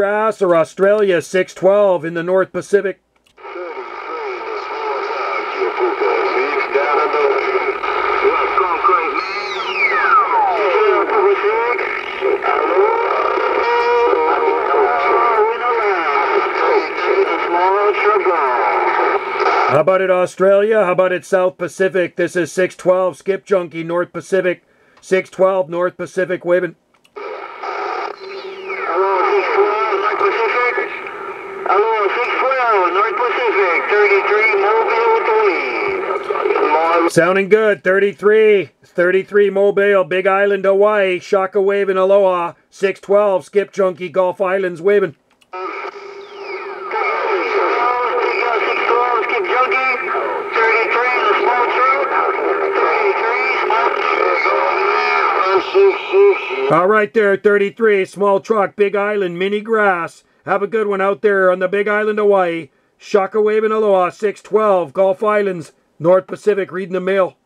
Grass or Australia 612 in the North Pacific. How about it Australia? How about it South Pacific? This is 612 Skip Junkie North Pacific. 612 North Pacific waving. Hello, 612 North Pacific. Hello, 612 North Pacific. 33 Mobile to lead. Sounding good. 33. 33 Mobile, Big Island, Hawaii. Shaka waving aloha. 612 Skip Junkie Gulf Islands waving. Skip Junkie. 33 small truck. 33 small All right there, 33 Small Truck, Big Island, Mini Grass. Have a good one out there on the Big Island, Hawaii. Shaka waving aloha. 612 Gulf Islands, North Pacific, reading the mail.